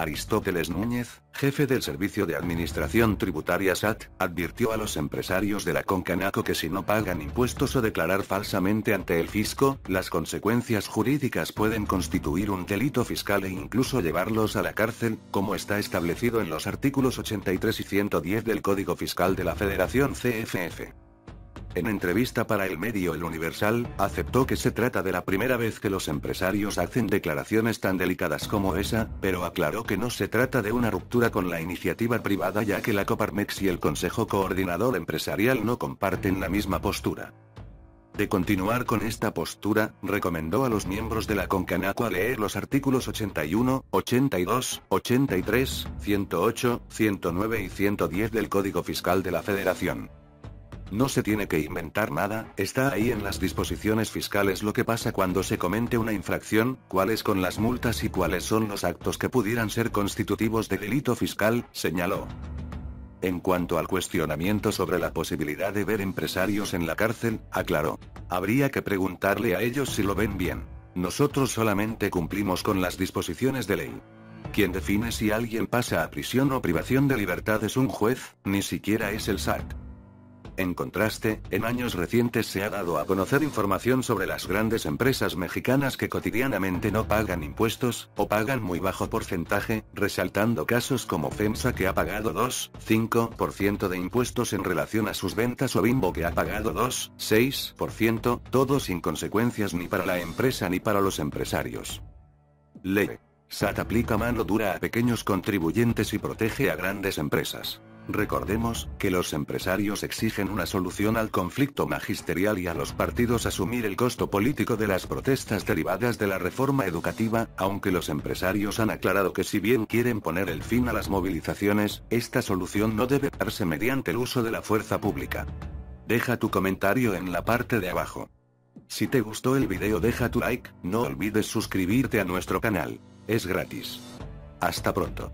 Aristóteles Núñez, jefe del Servicio de Administración Tributaria SAT, advirtió a los empresarios de la Concanaco que si no pagan impuestos o declarar falsamente ante el fisco, las consecuencias jurídicas pueden constituir un delito fiscal e incluso llevarlos a la cárcel, como está establecido en los artículos 83 y 110 del Código Fiscal de la Federación CFF. En entrevista para el medio El Universal, aceptó que se trata de la primera vez que los empresarios hacen declaraciones tan delicadas como esa, pero aclaró que no se trata de una ruptura con la iniciativa privada ya que la Coparmex y el Consejo Coordinador Empresarial no comparten la misma postura. De continuar con esta postura, recomendó a los miembros de la Concanaco leer los artículos 81, 82, 83, 108, 109 y 110 del Código Fiscal de la Federación. No se tiene que inventar nada, está ahí en las disposiciones fiscales lo que pasa cuando se comente una infracción, cuáles con las multas y cuáles son los actos que pudieran ser constitutivos de delito fiscal, señaló. En cuanto al cuestionamiento sobre la posibilidad de ver empresarios en la cárcel, aclaró. Habría que preguntarle a ellos si lo ven bien. Nosotros solamente cumplimos con las disposiciones de ley. Quien define si alguien pasa a prisión o privación de libertad es un juez, ni siquiera es el SAT. En contraste, en años recientes se ha dado a conocer información sobre las grandes empresas mexicanas que cotidianamente no pagan impuestos, o pagan muy bajo porcentaje, resaltando casos como FEMSA que ha pagado 2,5% de impuestos en relación a sus ventas o Bimbo que ha pagado 2,6%, todo sin consecuencias ni para la empresa ni para los empresarios. Ley. SAT aplica mano dura a pequeños contribuyentes y protege a grandes empresas. Recordemos, que los empresarios exigen una solución al conflicto magisterial y a los partidos asumir el costo político de las protestas derivadas de la reforma educativa, aunque los empresarios han aclarado que si bien quieren poner el fin a las movilizaciones, esta solución no debe darse mediante el uso de la fuerza pública. Deja tu comentario en la parte de abajo. Si te gustó el video deja tu like, no olvides suscribirte a nuestro canal. Es gratis. Hasta pronto.